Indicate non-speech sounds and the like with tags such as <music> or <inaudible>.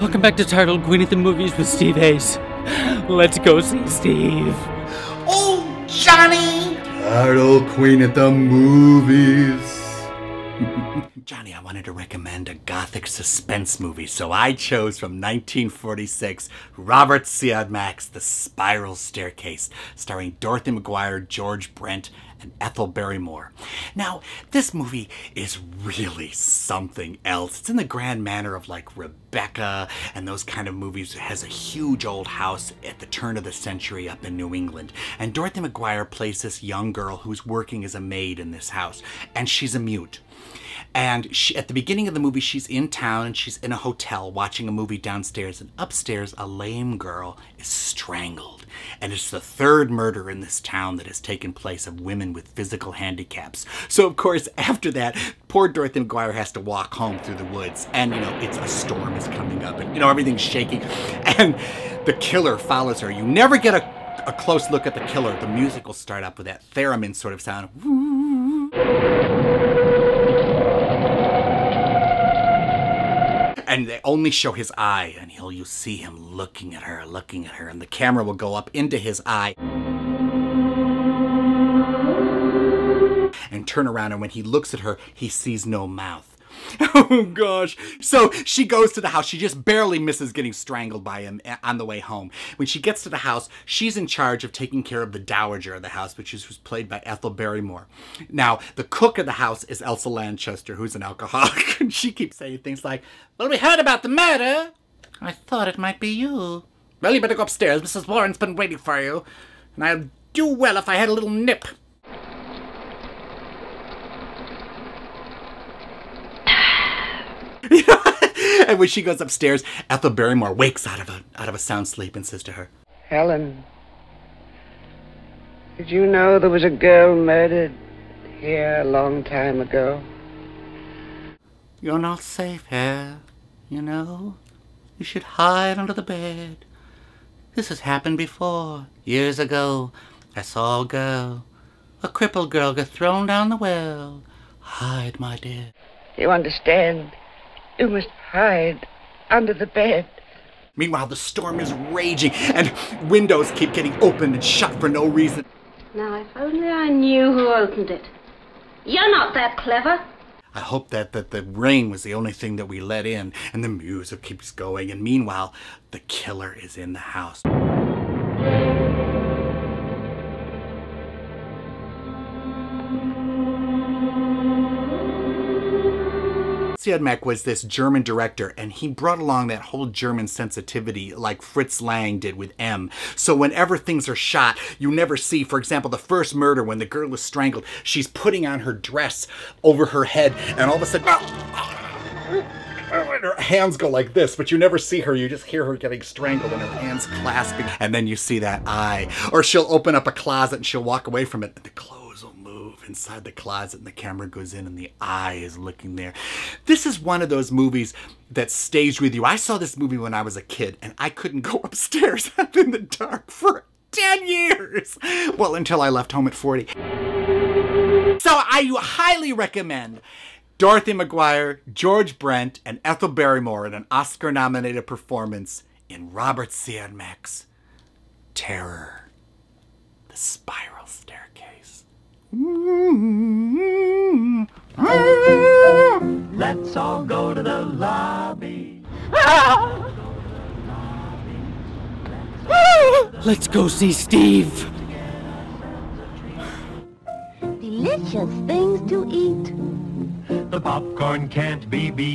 Welcome back to Tired Old Queen at the Movies with Steve Hayes. Let's go see Steve. Oh, Johnny! Tired Old Queen at the movies. <laughs> Johnny, I wanted to recommend a gothic suspense movie, so I chose from 1946 Robert Siodmak's The Spiral Staircase, starring Dorothy McGuire, George Brent, and Ethel Barrymore. Now, this movie is really something else. It's in the grand manner of like Rebecca and those kind of movies. It has a huge old house at the turn of the century up in New England. And Dorothy McGuire plays this young girl who's working as a maid in this house, and she's a mute. And she, at the beginning of the movie, she's in town and she's in a hotel watching a movie downstairs. And upstairs, a lame girl is strangled. And it's the third murder in this town that has taken place of women with physical handicaps. So, of course, <laughs> after that, poor Dorothy McGuire has to walk home through the woods. And, you know, it's a storm is coming up and, you know, everything's shaking. <laughs> And the killer follows her. You never get a, a close look at the killer. The music will start up with that theremin sort of sound. <laughs> and they only show his eye and he'll you see him looking at her looking at her and the camera will go up into his eye and turn around and when he looks at her he sees no mouth <laughs> Oh gosh. So she goes to the house. She just barely misses getting strangled by him eh, on the way home. When she gets to the house, she's in charge of taking care of the dowager of the house, which is, was played by Ethel Barrymore. Now, the cook of the house is Elsa Lanchester, who's an alcoholic. <laughs> and she keeps saying things like, Well, we heard about the murder. I thought it might be you. Well, you better go upstairs. Mrs. Warren's been waiting for you. And I'd do well if I had a little nip. <laughs> and when she goes upstairs, Ethel Barrymore wakes out of a out of a sound sleep and says to her, Helen, did you know there was a girl murdered here a long time ago? You're not safe here, you know. You should hide under the bed. This has happened before. Years ago, I saw a girl, a crippled girl, get thrown down the well. Hide, my dear. You understand? You must hide under the bed. Meanwhile, the storm is raging, and windows keep getting opened and shut for no reason. Now, if only I knew who opened it. You're not that clever. I hope that, that the rain was the only thing that we let in, and the music keeps going, and meanwhile, the killer is in the house. Siodmak was this German director, and he brought along that whole German sensitivity like Fritz Lang did with M. So whenever things are shot, you never see, for example, the first murder when the girl is strangled, she's putting on her dress over her head, and all of a sudden, ah, ah, her hands go like this, but you never see her. You just hear her getting strangled and her hands clasping, and then you see that eye. Or she'll open up a closet and she'll walk away from it, and the clothes move inside the closet, and the camera goes in, and the eye is looking there. This is one of those movies that stays with you. I saw this movie when I was a kid, and I couldn't go <laughs> upstairs <laughs> in the dark for 10 years. Well, until I left home at 40. So I highly recommend Dorothy McGuire, George Brent, and Ethel Barrymore in an Oscar nominated performance in Robert Siodmak's Terror The Spiral. Let's all go to the lobby. Let's go see Steve. Delicious things to eat. The popcorn can't be beat.